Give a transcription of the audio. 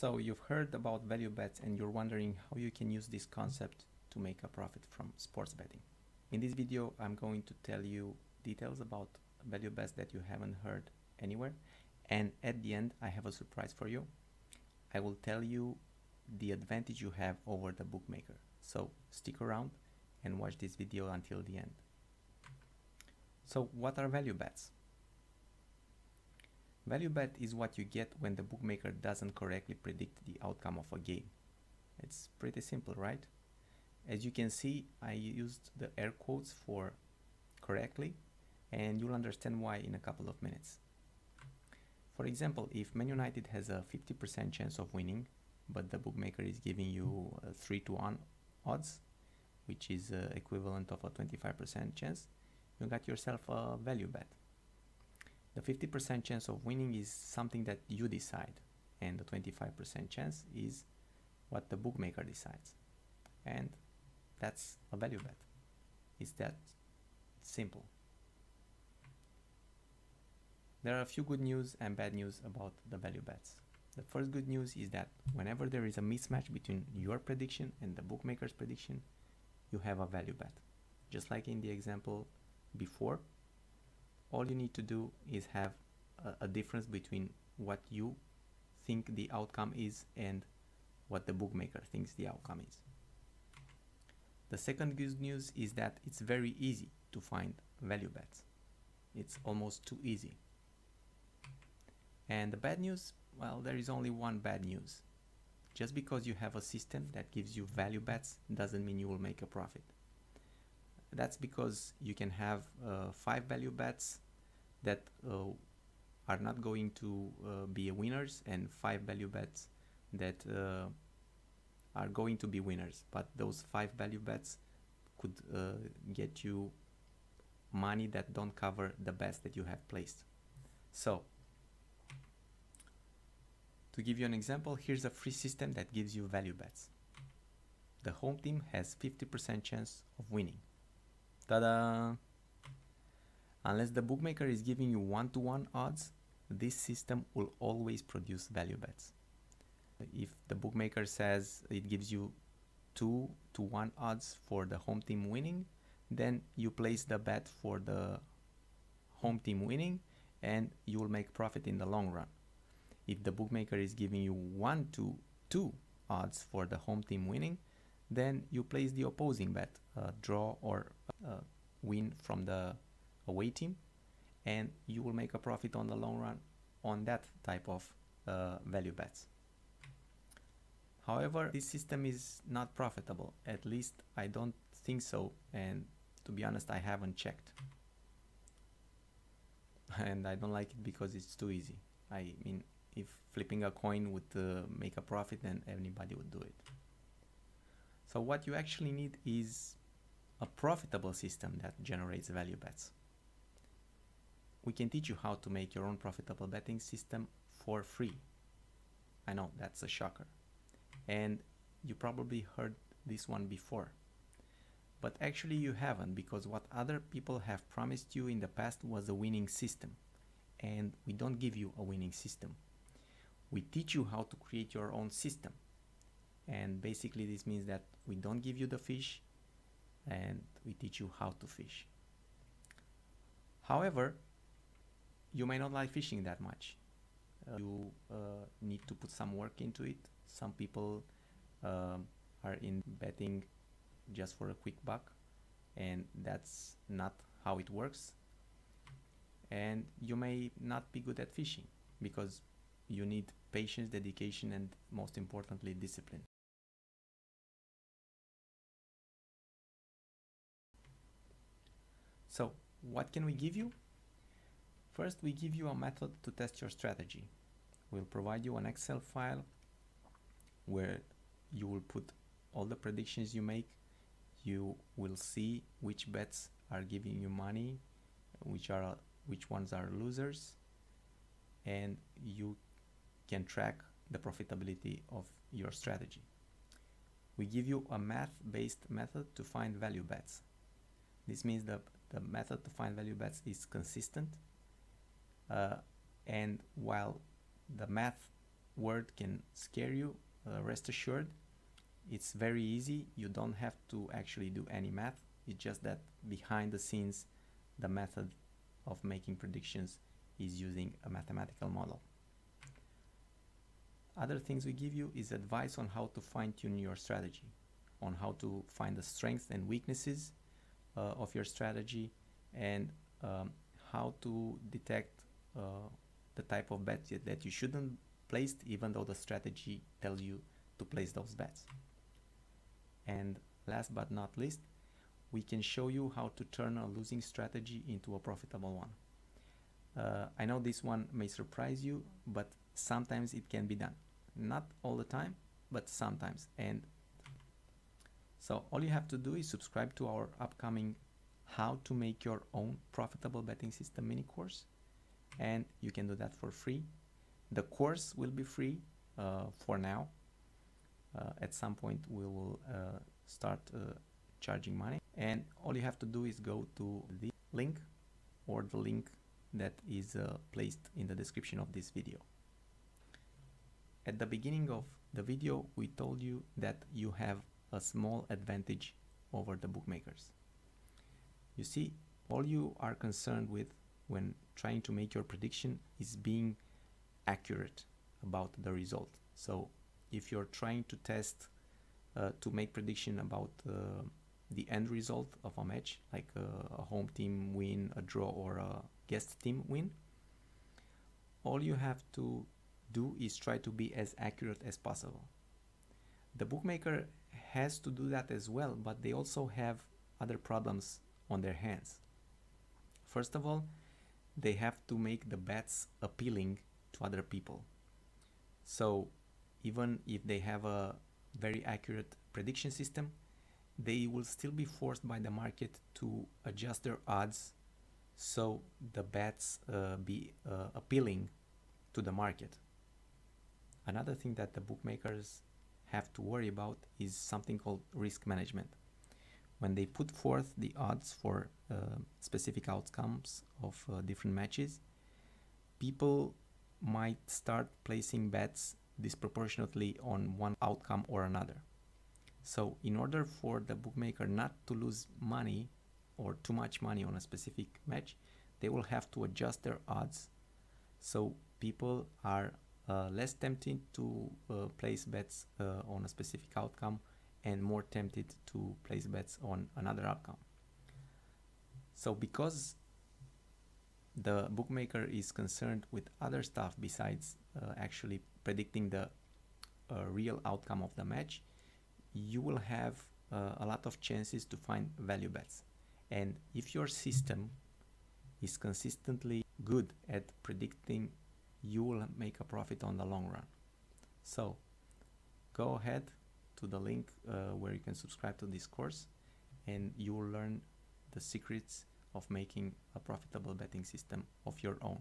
So you've heard about value bets and you're wondering how you can use this concept to make a profit from sports betting. In this video, I'm going to tell you details about value bets that you haven't heard anywhere. And at the end, I have a surprise for you. I will tell you the advantage you have over the bookmaker. So stick around and watch this video until the end. So what are value bets? Value bet is what you get when the bookmaker doesn't correctly predict the outcome of a game. It's pretty simple, right? As you can see, I used the air quotes for correctly and you'll understand why in a couple of minutes. For example, if Man United has a 50% chance of winning, but the bookmaker is giving you a 3 to 1 odds, which is uh, equivalent of a 25% chance, you got yourself a value bet. The 50% chance of winning is something that you decide, and the 25% chance is what the bookmaker decides. And that's a value bet. It's that simple. There are a few good news and bad news about the value bets. The first good news is that whenever there is a mismatch between your prediction and the bookmaker's prediction, you have a value bet. Just like in the example before, all you need to do is have a, a difference between what you think the outcome is and what the bookmaker thinks the outcome is. The second good news is that it's very easy to find value bets. It's almost too easy. And the bad news, well, there is only one bad news. Just because you have a system that gives you value bets doesn't mean you will make a profit. That's because you can have uh, five value bets that uh, are not going to uh, be winners and five value bets that uh, are going to be winners. But those five value bets could uh, get you money that don't cover the bets that you have placed. So to give you an example, here's a free system that gives you value bets. The home team has 50% chance of winning. Ta-da! Unless the bookmaker is giving you one-to-one -one odds, this system will always produce value bets. If the bookmaker says it gives you 2 to 1 odds for the home team winning, then you place the bet for the home team winning and you will make profit in the long run. If the bookmaker is giving you 1 to 2 odds for the home team winning, then you place the opposing bet, uh, draw or uh, win from the away team, and you will make a profit on the long run on that type of uh, value bets. However, this system is not profitable. At least I don't think so. And to be honest, I haven't checked. And I don't like it because it's too easy. I mean, if flipping a coin would uh, make a profit, then anybody would do it. So what you actually need is a profitable system that generates value bets. We can teach you how to make your own profitable betting system for free. I know that's a shocker. And you probably heard this one before. But actually you haven't because what other people have promised you in the past was a winning system. And we don't give you a winning system. We teach you how to create your own system. And basically this means that we don't give you the fish and we teach you how to fish. However, you may not like fishing that much. Uh, you uh, need to put some work into it. Some people uh, are in betting just for a quick buck, and that's not how it works. And you may not be good at fishing because you need patience, dedication, and most importantly, discipline. What can we give you? First, we give you a method to test your strategy. We'll provide you an Excel file where you will put all the predictions you make. You will see which bets are giving you money, which are which ones are losers, and you can track the profitability of your strategy. We give you a math-based method to find value bets. This means that the method to find value bets is consistent uh, and while the math word can scare you, uh, rest assured, it's very easy. You don't have to actually do any math. It's just that behind the scenes, the method of making predictions is using a mathematical model. Other things we give you is advice on how to fine tune your strategy, on how to find the strengths and weaknesses of your strategy, and um, how to detect uh, the type of bets that you shouldn't place even though the strategy tells you to place those bets. And last but not least, we can show you how to turn a losing strategy into a profitable one. Uh, I know this one may surprise you, but sometimes it can be done. Not all the time, but sometimes. And so all you have to do is subscribe to our upcoming how to make your own profitable betting system mini course. And you can do that for free. The course will be free uh, for now. Uh, at some point we will uh, start uh, charging money and all you have to do is go to the link or the link that is uh, placed in the description of this video. At the beginning of the video we told you that you have a small advantage over the bookmakers. You see, all you are concerned with when trying to make your prediction is being accurate about the result. So if you're trying to test uh, to make prediction about uh, the end result of a match, like a, a home team win, a draw, or a guest team win, all you have to do is try to be as accurate as possible. The bookmaker has to do that as well, but they also have other problems on their hands. First of all, they have to make the bets appealing to other people. So even if they have a very accurate prediction system, they will still be forced by the market to adjust their odds so the bets uh, be uh, appealing to the market. Another thing that the bookmakers have to worry about is something called risk management. When they put forth the odds for uh, specific outcomes of uh, different matches, people might start placing bets disproportionately on one outcome or another. So in order for the bookmaker not to lose money or too much money on a specific match, they will have to adjust their odds so people are less tempted to uh, place bets uh, on a specific outcome and more tempted to place bets on another outcome. So because the bookmaker is concerned with other stuff besides uh, actually predicting the uh, real outcome of the match, you will have uh, a lot of chances to find value bets. And if your system is consistently good at predicting, you will make a profit on the long run. So go ahead to the link uh, where you can subscribe to this course and you will learn the secrets of making a profitable betting system of your own.